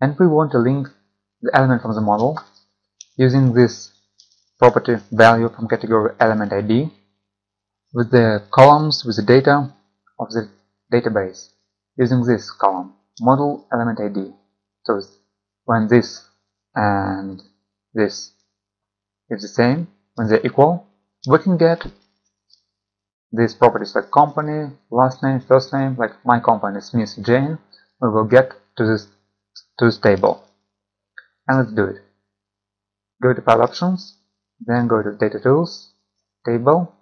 and we want to link the element from the model using this property value from category element ID with the columns with the data of the database using this column model element ID so when this and this is the same when they're equal we can get these properties like company last name first name like my company Smith Jane. We will get to this to this table. And let's do it. Go to file options then go to data tools table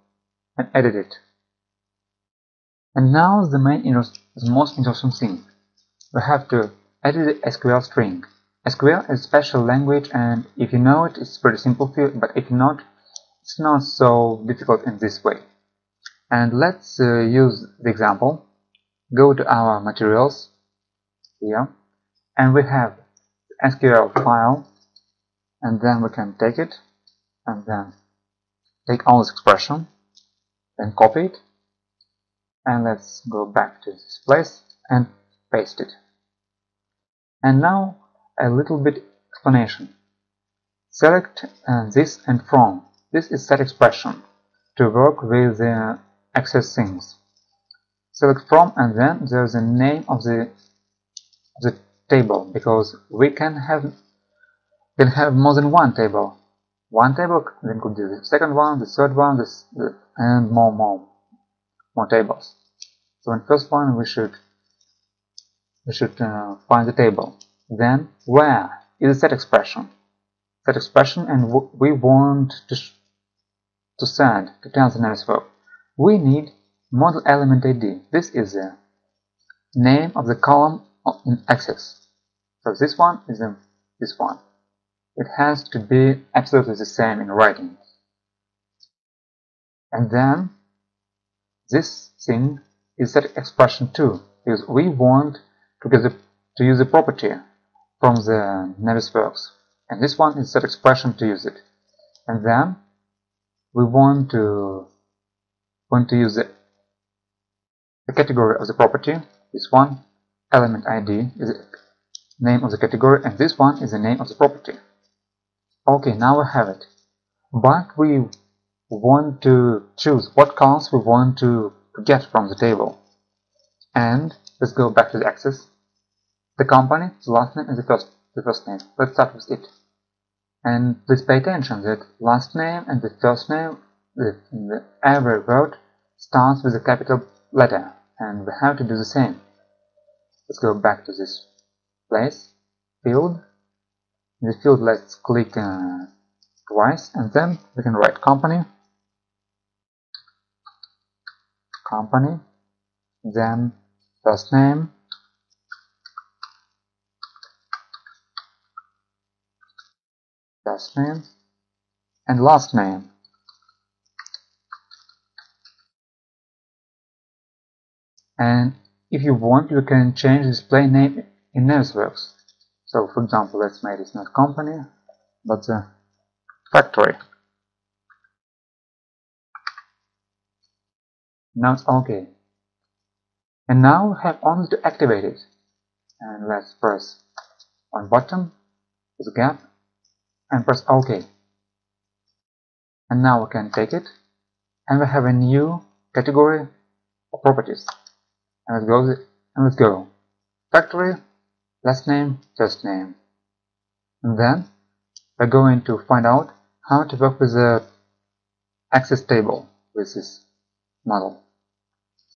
and edit it. And now the main the most interesting thing. We have to edit the SQL string. SQL is a special language and if you know it it's pretty simple you but if not it's not so difficult in this way. And let's uh, use the example. Go to our materials. Here and we have SQL file and then we can take it and then take all this expression then copy it and let's go back to this place and paste it. And now a little bit explanation. Select uh, this and from. This is set expression to work with the access things. Select from and then there's a name of the the table because we can have can have more than one table. One table then could do the second one, the third one, this and more more more tables. So in first one we should we should uh, find the table. Then where is the set expression? Set expression and we want to to send to the network. We need model element ID. This is the name of the column in access. So this one is in this one. It has to be absolutely the same in writing. And then this thing is that expression too, because we want to get the, to use the property from the Navisworks. And this one is that expression to use it. And then we want to want to use the, the category of the property, this one, element ID is the name of the category and this one is the name of the property. Okay, now we have it. But we want to choose what columns we want to, get from the table. And let's go back to the access. The company, the last name, and the first, the first name. Let's start with it. And please pay attention that last name and the first name, the, the every word starts with a capital letter, and we have to do the same. Let's go back to this place, field. In the field, let's click uh, twice, and then we can write company, company, then first name, first name, and last name. And if you want, you can change display name in Navisworks. So, for example, let's make this not company, but the factory. Now it's OK. And now we have only to activate it. And let's press on button with a gap and press OK. And now we can take it and we have a new category of properties and let's go and let's go. Factory last name first name. And then we're going to find out how to work with the access table with this model